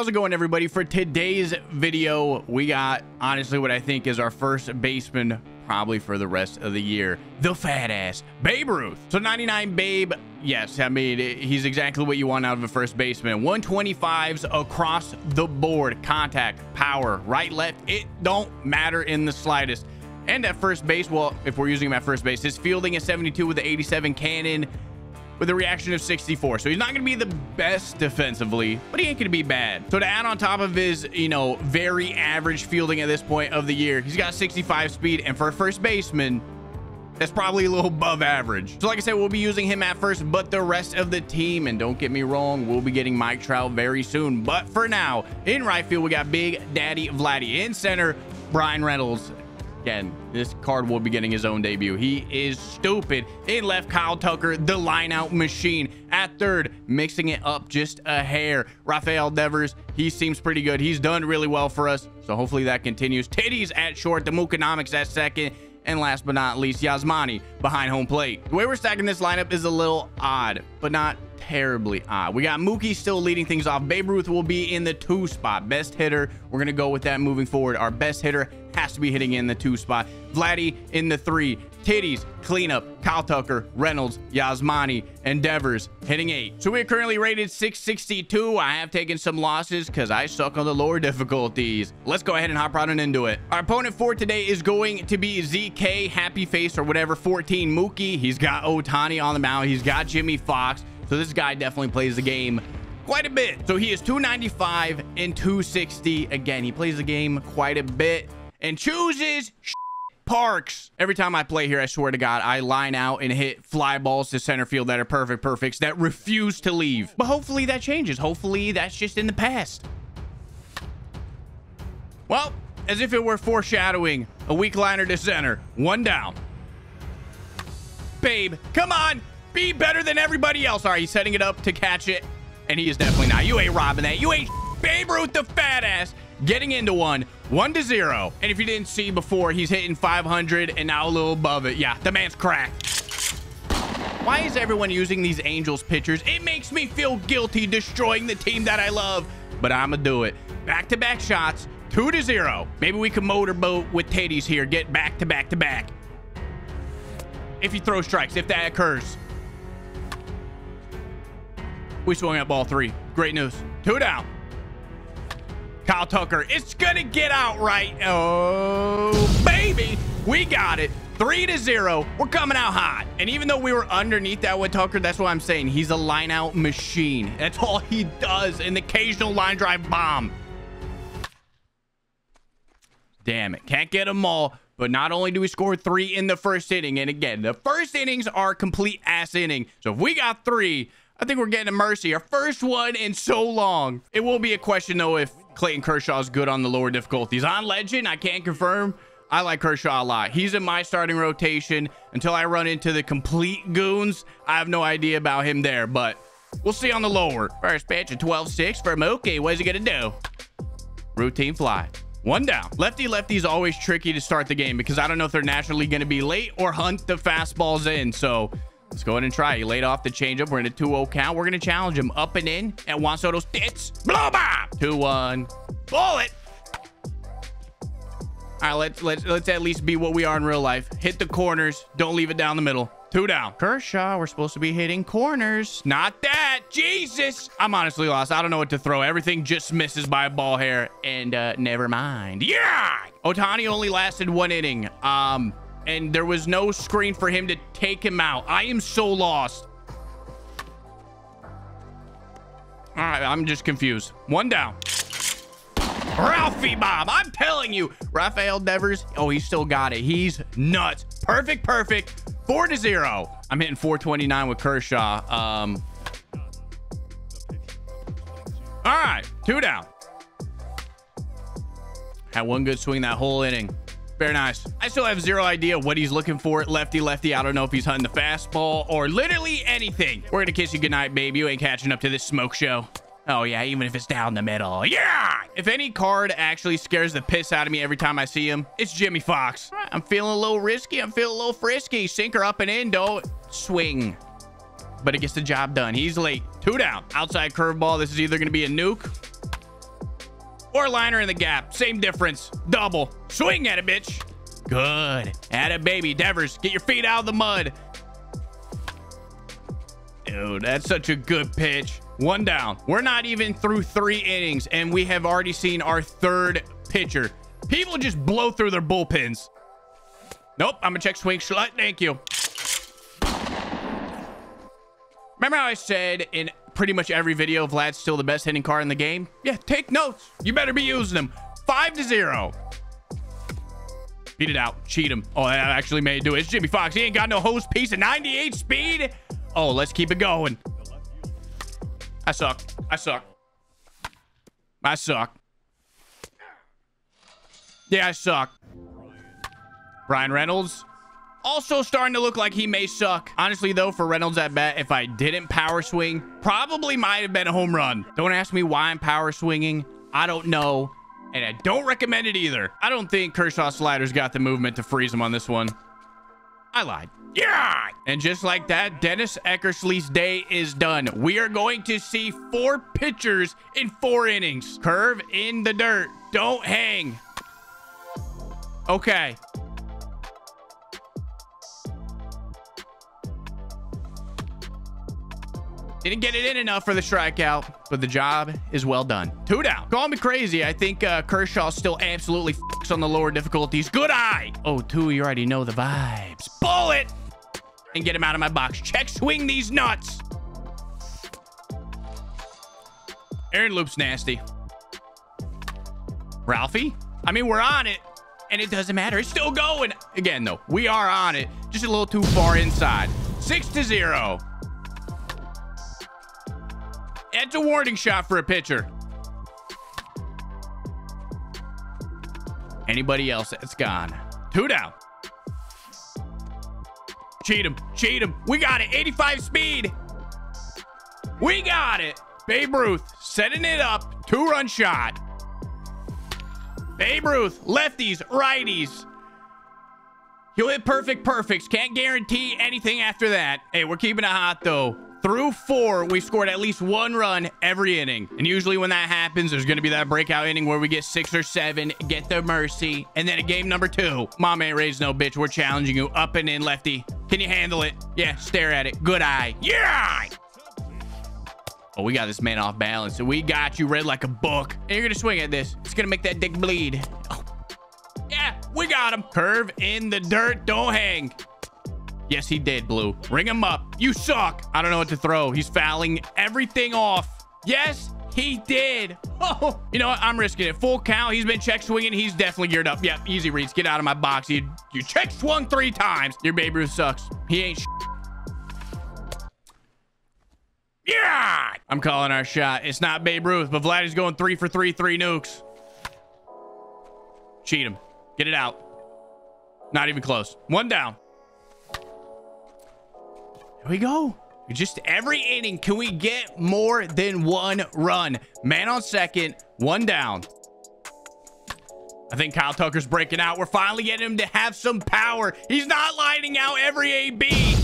how's it going, everybody? For today's video, we got, honestly, what I think is our first baseman probably for the rest of the year. The fat ass, Babe Ruth. So 99 Babe, yes, I mean, he's exactly what you want out of a first baseman. 125s across the board. Contact, power, right, left, it don't matter in the slightest. And at first base, well, if we're using him at first base, his fielding is 72 with the 87 cannon with a reaction of 64. So he's not going to be the best defensively, but he ain't going to be bad. So to add on top of his, you know, very average fielding at this point of the year, he's got 65 speed. And for a first baseman, that's probably a little above average. So like I said, we'll be using him at first, but the rest of the team, and don't get me wrong, we'll be getting Mike Trout very soon. But for now, in right field, we got Big Daddy Vladdy. In center, Bryan Reynolds. Again, this card will be getting his own debut. He is stupid. In left, Kyle Tucker, the lineout machine. At third, mixing it up just a hair. Rafael Devers, he seems pretty good. He's done really well for us, so hopefully that continues. Titties at short, the Mookonomics at second. And last but not least, Yasmani behind home plate. The way we're stacking this lineup is a little odd, but not terribly odd. We got Mookie still leading things off. Babe Ruth will be in the two spot. Best hitter. We're going to go with that moving forward. Our best hitter has to be hitting in the two spot. Vladdy in the three. Titties, cleanup, Kyle Tucker, Reynolds, Yasmani, and Devers hitting eight. So we're currently rated 662. I have taken some losses because I suck on the lower difficulties. Let's go ahead and hop right on into it. Our opponent for today is going to be ZK, Happy Face, or whatever, 14 Mookie. He's got Ohtani on the mound. He's got Jimmie Foxx. So this guy definitely plays the game quite a bit. So he is 295 and 260. Again, he plays the game quite a bit and chooses parks. Every time I play here, I swear to God, I line out and hit fly balls to center field that are perfect perfects that refuse to leave. But hopefully that changes. Hopefully that's just in the past. Well, as if it were foreshadowing, a weak liner to center. One down. Babe, come on. Be better than everybody else. All right, he's setting it up to catch it. And he is definitely not. You ain't robbing that. You ain't Babe Ruth the fat ass getting into one, one to zero. And if you didn't see before, he's hitting 500 and now a little above it. Yeah, the man's cracked. Why is everyone using these Angels pitchers? It makes me feel guilty destroying the team that I love, but I'm gonna do it. Back-to-back -back shots, two to zero. Maybe we can motorboat with Teddy's here, get back to back to back. If he throws strikes, if that occurs. We swung at ball three. Great news. Two down. Kyle Tucker. It's going to get out right. Oh, baby. We got it. Three to zero. We're coming out hot. And even though we were underneath that with Tucker, that's what I'm saying. He's a line out machine. That's all he does. An occasional line drive bomb. Damn it. Can't get them all. But not only do we score three in the first inning, and again, the first innings are complete ass inning. So if we got three, I think we're getting a mercy. Our first one in so long. It will be a question, though, if Clayton Kershaw is good on the lower difficulties. On Legend, I can't confirm. I like Kershaw a lot. He's in my starting rotation until I run into the complete goons. I have no idea about him there, but we'll see on the lower. First pitch, a 12-6 for Mookie. What is he going to do? Routine fly. One down. Lefty lefty is always tricky to start the game because I don't know if they're naturally going to be late or hunt the fastballs in. So let's go ahead and try. He laid off the changeup. We're in a 2-0 count. We're going to challenge him up and in at Juan Soto's tits. Blow by. 2-1. Bullet. All right, let's let's let's at least be what we are in real life. Hit the corners. Don't leave it down the middle. Two down. Kershaw, we're supposed to be hitting corners. Not that. Jesus. I'm honestly lost. I don't know what to throw. Everything just misses by a ball hair. And uh, never mind. Yeah. Ohtani only lasted one inning. Um, and there was no screen for him to take him out. I am so lost. All right, I'm just confused. One down. Ralphie Bob, I'm telling you. Rafael Devers, oh, he still got it. He's nuts. Perfect, perfect. Four to zero. I'm hitting 429 with Kershaw. Um, all right, two down. Had one good swing that whole inning. Very nice. I still have zero idea what he's looking for. Lefty, lefty. I don't know if he's hunting the fastball or literally anything. We're going to kiss you goodnight, baby. You ain't catching up to this smoke show. Oh, yeah, even if it's down the middle. Yeah! If any card actually scares the piss out of me every time I see him, it's Jimmie Foxx. I'm feeling a little risky. I'm feeling a little frisky. Sinker up and in, don't swing. But it gets the job done. He's late. Two down. Outside curveball. This is either going to be a nuke or liner in the gap. Same difference. Double. Swing at it, bitch. Good. At it, baby. Devers, get your feet out of the mud. Dude, that's such a good pitch. One down. We're not even through three innings, and we have already seen our third pitcher. People just blow through their bullpens. Nope, I'm gonna check swing. Thank you. Remember how I said in pretty much every video Vlad's still the best hitting card in the game? Yeah, take notes. You better be using them. Five to zero. Beat it out. Cheat him. Oh, that actually may do it. It's Jimmie Foxx. He ain't got no hose piece of 98 speed. Oh, let's keep it going. I suck. I suck. I suck. Yeah, I suck. Bryan Reynolds. Also starting to look like he may suck. Honestly, though, for Reynolds at bat, if I didn't power swing, probably might have been a home run. Don't ask me why I'm power swinging. I don't know. And I don't recommend it either. I don't think Kershaw Sliders got the movement to freeze him on this one. I lied. Yeah! And just like that, Dennis Eckersley's day is done. We are going to see four pitchers in four innings. Curve in the dirt. Don't hang. Okay. Didn't get it in enough for the strikeout, but the job is well done. Two down. Call me crazy. I think uh, Kershaw still absolutely f***s on the lower difficulties. Good eye. Oh, two, you already know the vibes. Bullet. And get him out of my box. Check swing these nuts. Aaron Loup's nasty. Ralphie? I mean, we're on it. And it doesn't matter. It's still going. Again, though, we are on it. Just a little too far inside. Six to zero. It's a warning shot for a pitcher. Anybody else, it's gone. Two down. Cheat him. Cheat him. We got it. 85 speed. We got it. Babe Ruth setting it up. Two-run shot. Babe Ruth. Lefties. Righties. He'll hit perfect perfects. Can't guarantee anything after that. Hey, we're keeping it hot, though through four, we scored at least one run every inning. And usually when that happens, there's going to be that breakout inning where we get six or seven, get the mercy. And then a game number two, mom ain't raised no bitch. We're challenging you up and in, lefty. Can you handle it? Yeah, stare at it. Good eye. Yeah! Oh, we got this man off balance. So we got you read like a book. And you're going to swing at this. It's going to make that dick bleed. Oh. Yeah, we got him. Curve in the dirt. Don't hang. Yes, he did, Blue. Ring him up. You suck. I don't know what to throw. He's fouling everything off. Yes, he did. Oh, you know what? I'm risking it. Full count. He's been check swinging. He's definitely geared up. Yep, easy reads. Get out of my box. You, you check swung three times. Your Babe Ruth sucks. He ain't Yeah! I'm calling our shot. It's not Babe Ruth, but Vladdy's going three for three, three nukes. Cheat him. Get it out. Not even close. One down. Here we go. Just every inning, can we get more than one run? Man on second, one down. I think Kyle Tucker's breaking out. We're finally getting him to have some power. He's not lining out every AB.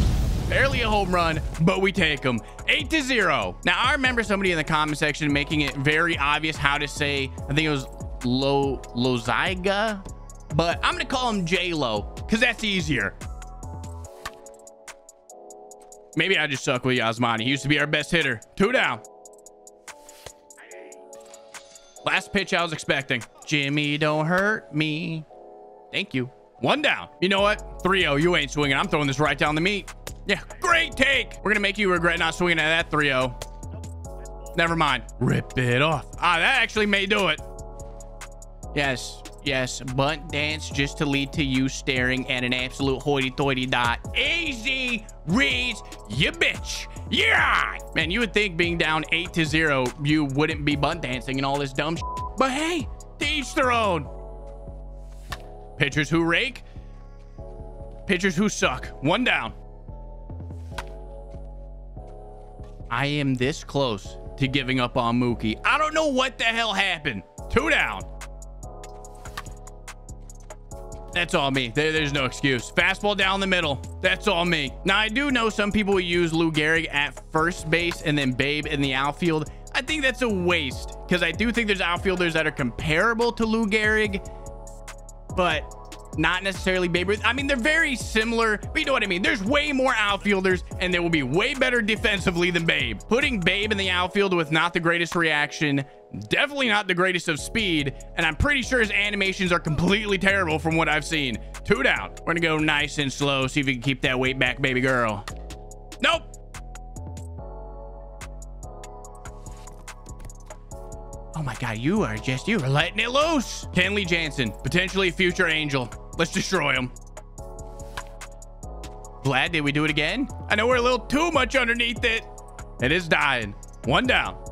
Barely a home run, but we take him. 8 to 0. Now, I remember somebody in the comment section making it very obvious how to say, I think it was Lo Lozyga, but I'm to call him J-Lo because that's easier. Maybe I just suck with Yasmani. He used to be our best hitter. Two down. Last pitch I was expecting. Jimmy, don't hurt me. Thank you. One down. You know what? 3-0. You ain't swinging. I'm throwing this right down the meat. Yeah, great take. We're going to make you regret not swinging at that 3-0. Never mind. Rip it off. Ah, that actually may do it. Yes. Yes, bunt dance just to lead to you staring at an absolute hoity-toity dot. Easy reads, you bitch. Yeah! Man, you would think being down 8 to 0, you wouldn't be bunt dancing and all this dumb shit. But hey, each their own. Pitchers who rake. Pitchers who suck. One down. I am this close to giving up on Mookie. I don't know what the hell happened. Two down. That's all me. There, there's no excuse. Fastball down the middle. That's all me. Now, I do know some people use Lou Gehrig at first base and then Babe in the outfield. I think that's a waste because I do think there's outfielders that are comparable to Lou Gehrig, but not necessarily Babe Ruth. I mean, they're very similar, but you know what I mean. There's way more outfielders, and they will be way better defensively than Babe. Putting Babe in the outfield with not the greatest reaction, definitely not the greatest of speed, and I'm pretty sure his animations are completely terrible from what I've seen. Two down. We're gonna go nice and slow, see if we can keep that weight back, baby girl. Nope. Oh my god, you are just, you are letting it loose. Kenley Jansen, potentially a future angel. Let's destroy him. Vlad, did we do it again? I know we're a little too much underneath it. It is dying. One down.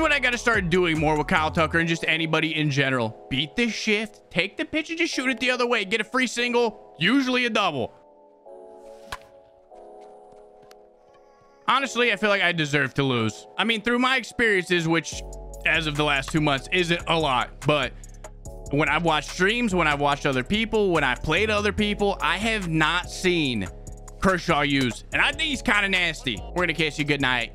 It's what I got to start doing more with Kyle Tucker and just anybody in general. Beat the shift, take the pitch and just shoot it the other way. Get a free single, usually a double. Honestly, I feel like I deserve to lose. I mean, through my experiences, which as of the last two months isn't a lot, but when I've watched streams, when I've watched other people, when I've played other people, I have not seen Kershaw use. And I think he's kind of nasty. We're going to kiss you good night.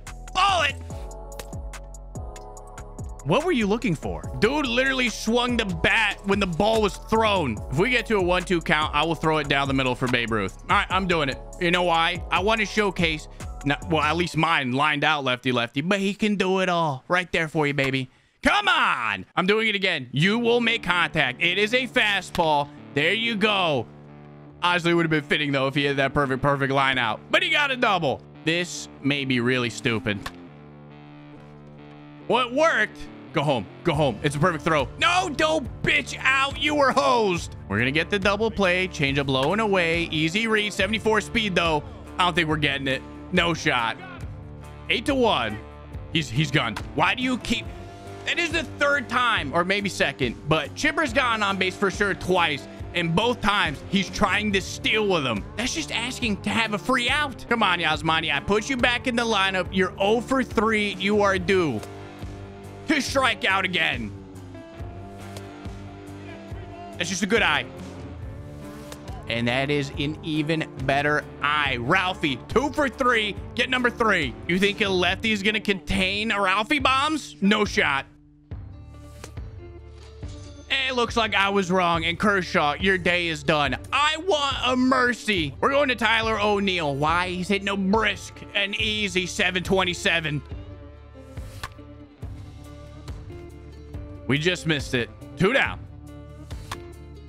What were you looking for? Dude literally swung the bat when the ball was thrown. If we get to a 1-2 count, I will throw it down the middle for Babe Ruth. All right, I'm doing it. You know why? I want to showcase, not, well, at least mine lined out lefty-lefty, but he can do it all. Right there for you, baby. Come on! I'm doing it again. You will make contact. It is a fastball. There you go. Honestly, would have been fitting, though, if he had that perfect, perfect line out. But he got a double. This may be really stupid. Well, worked. Go home. Go home. It's a perfect throw. No, don't bitch out. You were hosed. We're going to get the double play. Change up low and away. Easy read. 74 speed, though. I don't think we're getting it. No shot. 8 to 1. He's he's gone. Why do you keep... That is the third time, or maybe second, but Chipper's gotten on base for sure twice, and both times he's trying to steal with him. That's just asking to have a free out. Come on, Yasmani. I put you back in the lineup. You're 0 for 3. You are due to strike out again. That's just a good eye. And that is an even better eye. Ralphie, two for three. Get number three. You think a lefty is going to contain Ralphie bombs? No shot. It looks like I was wrong. And Kershaw, your day is done. I want a mercy. We're going to Tyler O'Neill. Why? He's hitting a brisk and easy 727. We just missed it. Two down.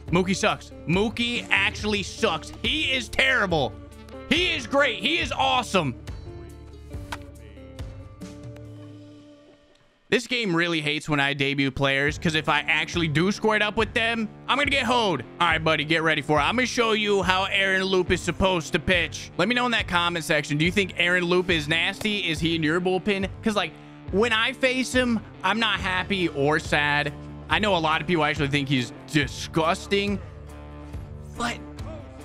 Mookie sucks. Mookie actually sucks. He is terrible. He is great. He is awesome. This game really hates when I debut players because if I actually do square it up with them, I'm going to get hoed. All right, buddy, get ready for it. I'm going to show you how Aaron Loup is supposed to pitch. Let me know in that comment section. Do you think Aaron Loup is nasty? Is he in your bullpen? Because, like, when I face him, I'm not happy or sad. I know a lot of people actually think he's disgusting, but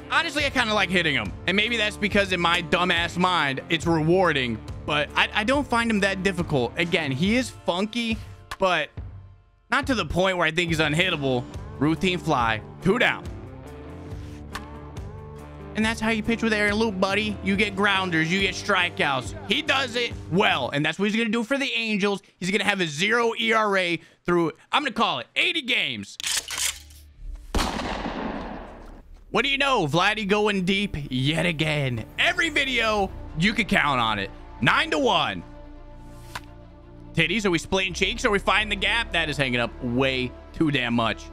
honestly, I kind of like hitting him. And maybe that's because in my dumbass mind, it's rewarding, but I, I don't find him that difficult. Again, he is funky, but not to the point where I think he's unhittable. Routine fly, two down. And that's how you pitch with Aaron Loup, buddy. You get grounders, you get strikeouts. He does it well, and that's what he's going to do for the Angels. He's going to have a zero ERA through, I'm going to call it 80 games. What do you know? Vladdy going deep yet again. Every video, you could count on it. Nine to one. Titties, are we splitting cheeks? Are we finding the gap? That is hanging up way too damn much.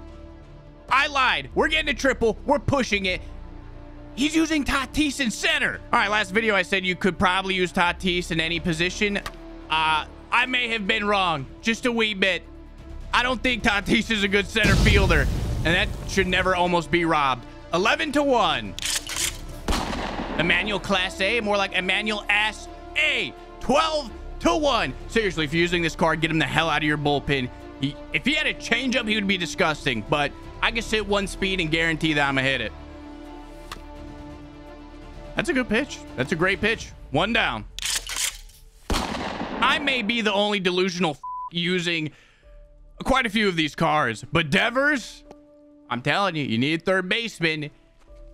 I lied. We're getting a triple. We're pushing it. He's using Tatis in center. All right, last video I said you could probably use Tatis in any position. Uh, I may have been wrong just a wee bit. I don't think Tatis is a good center fielder, and that should never almost be robbed. 11 to 1. Emmanuel Clase, more like Emmanuel Ass A. 12 to 1. Seriously, if you're using this card, get him the hell out of your bullpen. He, if he had a changeup, he would be disgusting, but I can sit one speed and guarantee that I'm going to hit it. That's a good pitch. That's a great pitch. One down. I may be the only delusional using quite a few of these cars, but Devers, I'm telling you, you need a third baseman.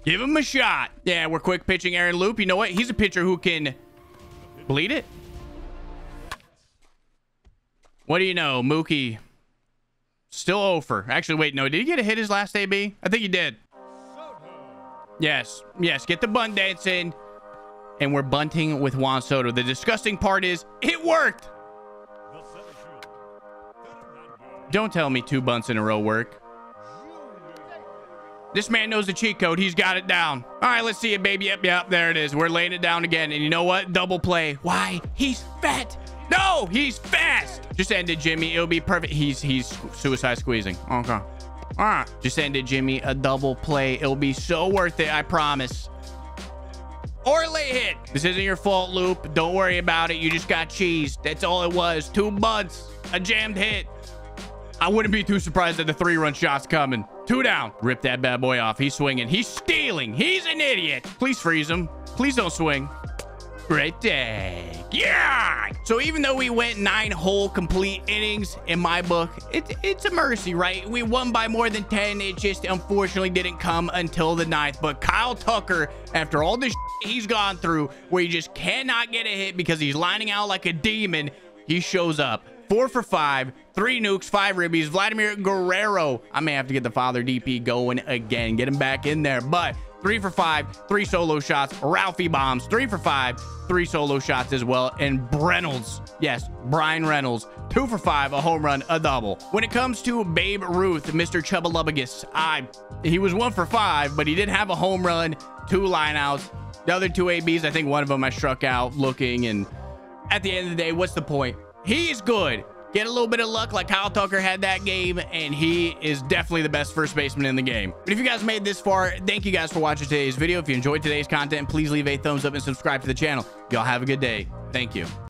Give him a shot. Yeah, we're quick pitching Aaron Loup. You know what? He's a pitcher who can bleed it. What do you know? Mookie still over. Actually, wait, no. Did he get a hit his last AB? I think he did. Yes. Yes. Get the bun dance in. And we're bunting with Juan Soto. The disgusting part is it worked. Don't tell me two bunts in a row work. This man knows the cheat code. He's got it down. All right, let's see it, baby. Yep, yep, there it is. We're laying it down again. And you know what? Double play. Why? He's fat. No, he's fast. Just end it, Jimmy. It'll be perfect. He's he's suicide squeezing. Okay. All right. Just ended Jimmy. A double play. It'll be so worth it. I promise. Or lay hit. This isn't your fault, Loup. Don't worry about it. You just got cheese. That's all it was. Two bunts. A jammed hit. I wouldn't be too surprised that the three-run shot's coming. Two down. Rip that bad boy off. He's swinging. He's stealing. He's an idiot. Please freeze him. Please don't swing. Great day. Yeah. So even though we went nine whole complete innings in my book, it's it's a mercy, right? We won by more than 10. It just unfortunately didn't come until the ninth. But Kyle Tucker, after all the he's gone through, where he just cannot get a hit because he's lining out like a demon, he shows up. Four for five, three nukes, five ribbies. Vladimir Guerrero. I may have to get the father DP going again. Get him back in there. But three for five, three solo shots. Ralphie bombs, three for five, three solo shots as well. And Reynolds, yes, Bryan Reynolds, two for five, a home run, a double. When it comes to Babe Ruth, Mr. Chubba I he was one for five, but he did have a home run, two lineouts. The other two ABs, I think one of them I struck out looking. And at the end of the day, what's the point? He's good. Get a little bit of luck like Kyle Tucker had that game, and he is definitely the best first baseman in the game. But if you guys made this far, thank you guys for watching today's video. If you enjoyed today's content, please leave a thumbs up and subscribe to the channel. Y'all have a good day. Thank you.